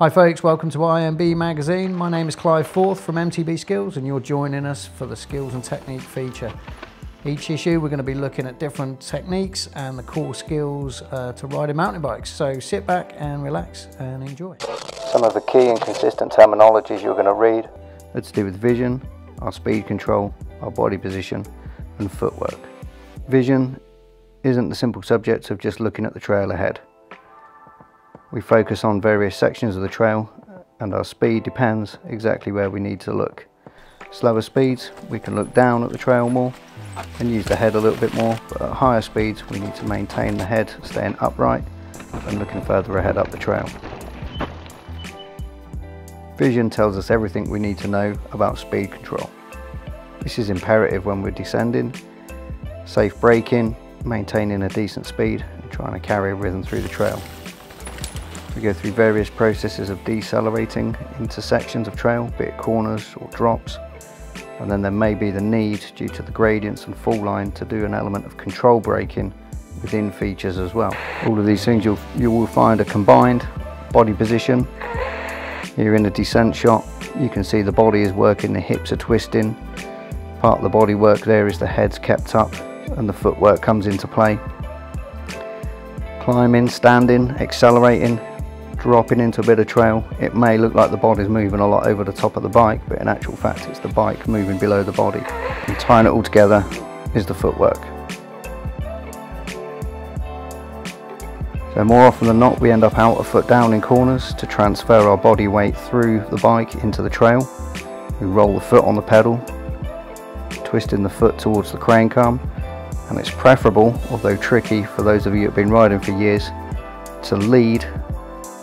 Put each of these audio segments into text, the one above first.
Hi folks, welcome to IMB Magazine. My name is Clive Forth from MTB Skills and you're joining us for the Skills and Technique feature. Each issue we're going to be looking at different techniques and the core skills uh, to riding mountain bikes. So sit back and relax and enjoy. Some of the key and consistent terminologies you're going to read are to do with vision, our speed control, our body position and footwork. Vision isn't the simple subject of just looking at the trail ahead. We focus on various sections of the trail and our speed depends exactly where we need to look. Slower speeds, we can look down at the trail more and use the head a little bit more, but at higher speeds we need to maintain the head staying upright and looking further ahead up the trail. Vision tells us everything we need to know about speed control. This is imperative when we're descending, safe braking, maintaining a decent speed and trying to carry rhythm through the trail. We go through various processes of decelerating into sections of trail, be it corners or drops, and then there may be the need, due to the gradients and fall line, to do an element of control braking within features as well. All of these things you'll, you will find a combined body position. Here in the descent shot, you can see the body is working, the hips are twisting. Part of the body work there is the head's kept up and the footwork comes into play. Climbing, standing, accelerating, dropping into a bit of trail, it may look like the body's moving a lot over the top of the bike, but in actual fact it's the bike moving below the body. And tying it all together is the footwork. So more often than not we end up out a foot down in corners to transfer our body weight through the bike into the trail. We roll the foot on the pedal, twisting the foot towards the crank arm and it's preferable, although tricky for those of you who have been riding for years, to lead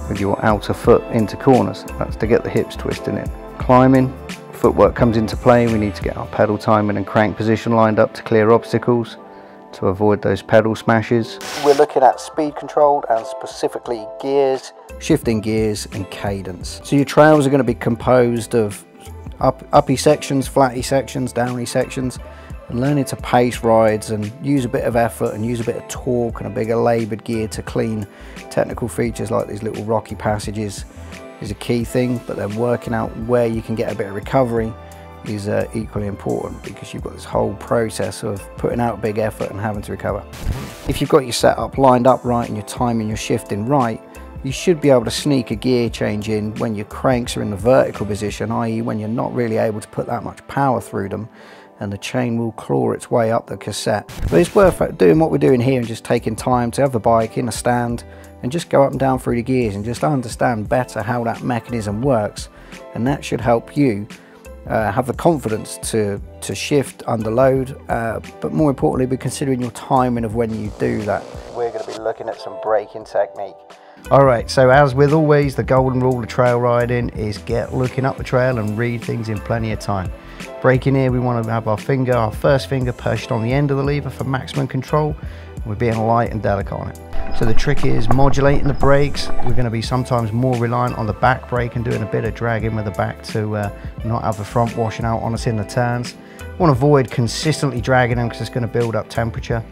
with your outer foot into corners. That's to get the hips twisting in. Climbing, footwork comes into play. We need to get our pedal timing and crank position lined up to clear obstacles to avoid those pedal smashes. We're looking at speed control and specifically gears, shifting gears and cadence. So your trails are going to be composed of up, uppy sections, flatty sections, downy sections and learning to pace rides and use a bit of effort and use a bit of torque and a bigger laboured gear to clean technical features like these little rocky passages is a key thing but then working out where you can get a bit of recovery is uh, equally important because you've got this whole process of putting out big effort and having to recover. If you've got your setup lined up right and your timing your shifting right you should be able to sneak a gear change in when your cranks are in the vertical position i.e. when you're not really able to put that much power through them and the chain will claw its way up the cassette. But it's worth doing what we're doing here and just taking time to have the bike in a stand and just go up and down through the gears and just understand better how that mechanism works and that should help you uh, have the confidence to, to shift under load, uh, but more importantly, be considering your timing of when you do that. We're going to be looking at some braking technique. All right, so as with always, the golden rule of trail riding is get looking up the trail and read things in plenty of time. Braking here, we want to have our finger, our first finger perched on the end of the lever for maximum control. We're being light and delicate on it. So the trick is modulating the brakes. We're going to be sometimes more reliant on the back brake and doing a bit of dragging with the back to uh, not have the front washing out on us in the turns. want to avoid consistently dragging them because it's going to build up temperature.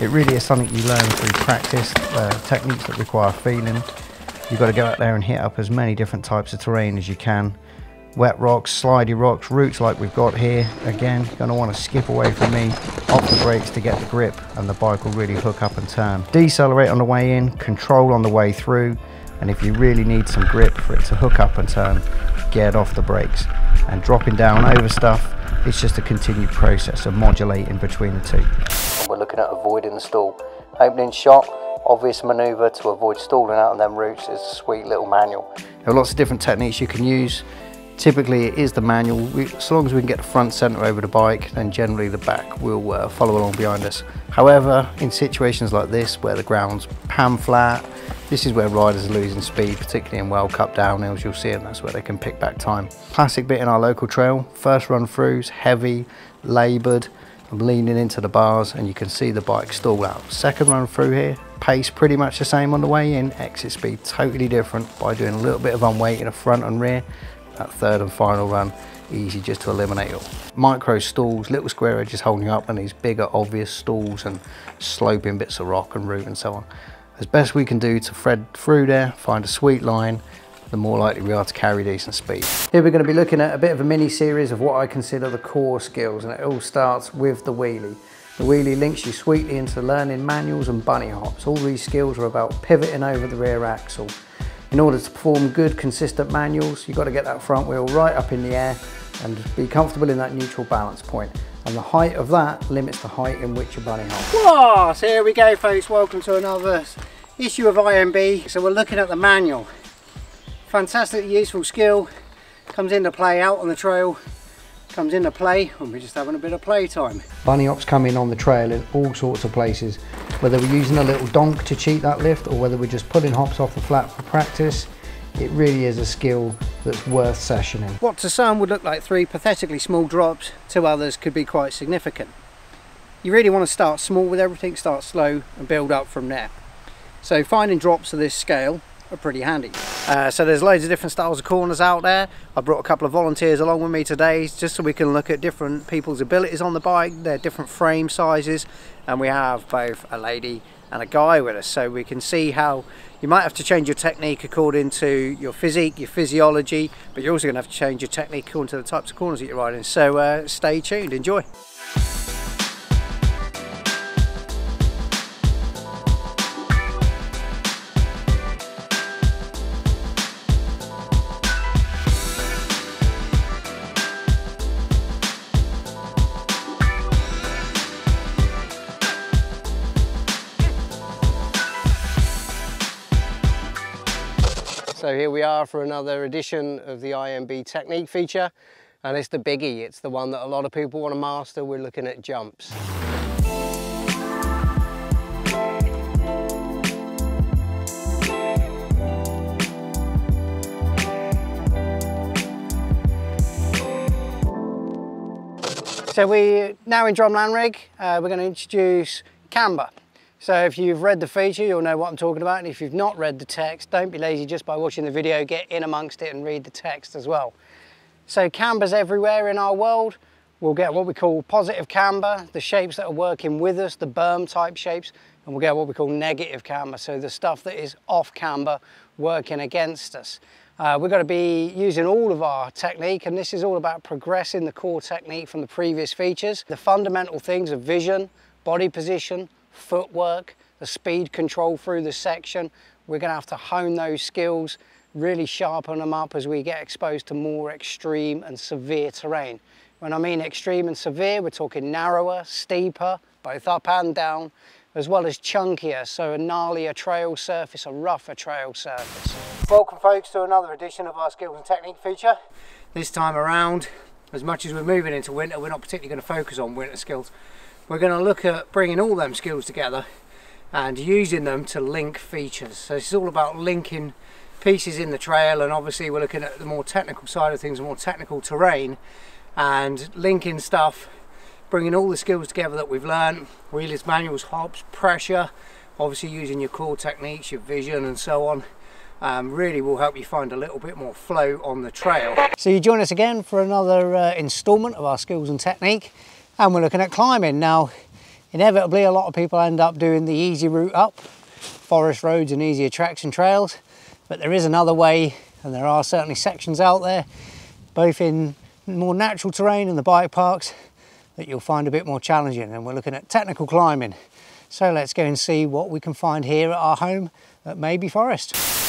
It really is something you learn through practice, uh, techniques that require feeling. You've got to go out there and hit up as many different types of terrain as you can wet rocks, slidey rocks, roots like we've got here. Again, you're going to want to skip away from me, off the brakes to get the grip and the bike will really hook up and turn. Decelerate on the way in, control on the way through, and if you really need some grip for it to hook up and turn, get off the brakes. And dropping down over stuff, it's just a continued process of modulating between the two. We're looking at avoiding the stall. Opening shot, obvious manoeuvre to avoid stalling out on them roots is a sweet little manual. There are lots of different techniques you can use. Typically it is the manual, we, so long as we can get the front centre over the bike then generally the back will uh, follow along behind us. However, in situations like this where the ground's pan flat, this is where riders are losing speed, particularly in World Cup downhills, you'll see it, that's where they can pick back time. Classic bit in our local trail, first run throughs, heavy, laboured, I'm leaning into the bars and you can see the bike stall out. Second run through here, pace pretty much the same on the way in, exit speed totally different by doing a little bit of unweight in the front and rear that third and final run easy just to eliminate all. Micro stalls, little square edges holding up and these bigger obvious stalls and sloping bits of rock and root and so on. As best we can do to thread through there, find a sweet line the more likely we are to carry decent speed. Here we're going to be looking at a bit of a mini series of what I consider the core skills and it all starts with the wheelie. The wheelie links you sweetly into learning manuals and bunny hops. All these skills are about pivoting over the rear axle. In order to perform good consistent manuals you've got to get that front wheel right up in the air and be comfortable in that neutral balance point. and the height of that limits the height in which your bunny hops. Whoa, so here we go folks, welcome to another issue of IMB. So we're looking at the manual fantastically useful skill comes into play out on the trail comes into play when we're just having a bit of playtime. Bunny hops come in on the trail in all sorts of places whether we're using a little donk to cheat that lift or whether we're just pulling hops off the flat for practice it really is a skill that's worth sessioning. What to some would look like three pathetically small drops to others could be quite significant. You really want to start small with everything, start slow and build up from there. So finding drops of this scale are pretty handy. Uh, so there's loads of different styles of corners out there. I brought a couple of volunteers along with me today just so we can look at different people's abilities on the bike, their different frame sizes and we have both a lady and a guy with us so we can see how you might have to change your technique according to your physique, your physiology, but you're also going to have to change your technique according to the types of corners that you're riding. So uh, stay tuned, enjoy. So here we are for another edition of the IMB technique feature and it's the biggie, it's the one that a lot of people want to master, we're looking at jumps. So we're now in Drumlanrig, uh, we're going to introduce camber. So if you've read the feature, you'll know what I'm talking about. And if you've not read the text, don't be lazy just by watching the video, get in amongst it and read the text as well. So camber's everywhere in our world. We'll get what we call positive camber, the shapes that are working with us, the berm type shapes, and we'll get what we call negative camber, so the stuff that is off camber working against us. Uh, we're going to be using all of our technique and this is all about progressing the core technique from the previous features. The fundamental things of vision, body position, footwork, the speed control through the section. We're going to have to hone those skills, really sharpen them up as we get exposed to more extreme and severe terrain. When I mean extreme and severe, we're talking narrower, steeper, both up and down, as well as chunkier, so a gnarlier trail surface, a rougher trail surface. Welcome folks to another edition of our skills and technique feature. This time around, as much as we're moving into winter, we're not particularly going to focus on winter skills we're going to look at bringing all them skills together and using them to link features. So is all about linking pieces in the trail and obviously we're looking at the more technical side of things, the more technical terrain and linking stuff, bringing all the skills together that we've learned, wheelies, manuals, hops, pressure, obviously using your core techniques, your vision and so on. Um, really will help you find a little bit more flow on the trail. So you join us again for another uh, instalment of our skills and technique and we're looking at climbing. Now, inevitably a lot of people end up doing the easy route up, forest roads and easy attraction trails, but there is another way and there are certainly sections out there, both in more natural terrain and the bike parks, that you'll find a bit more challenging and we're looking at technical climbing. So let's go and see what we can find here at our home at Mabie Forest.